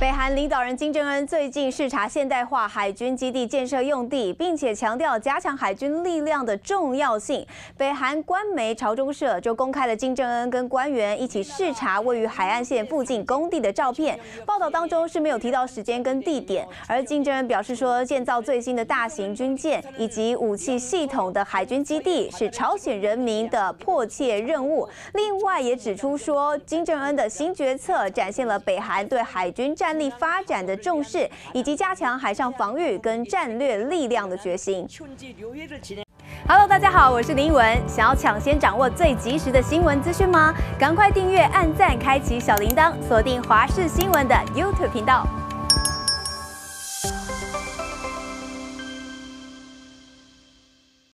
北韩领导人金正恩最近视察现代化海军基地建设用地，并且强调加强海军力量的重要性。北韩官媒朝中社就公开了金正恩跟官员一起视察位于海岸线附近工地的照片。报道当中是没有提到时间跟地点，而金正恩表示说，建造最新的大型军舰以及武器系统的海军基地是朝鲜人民的迫切任务。另外也指出说，金正恩的新决策展现了北韩对海军战力发展的重视，以及加强海上防御跟战略力量的决心。Hello，大家好，我是林文。想要抢先掌握最及时的新闻资讯吗？赶快订阅、按赞、开启小铃铛，锁定华视新闻的 YouTube 频道。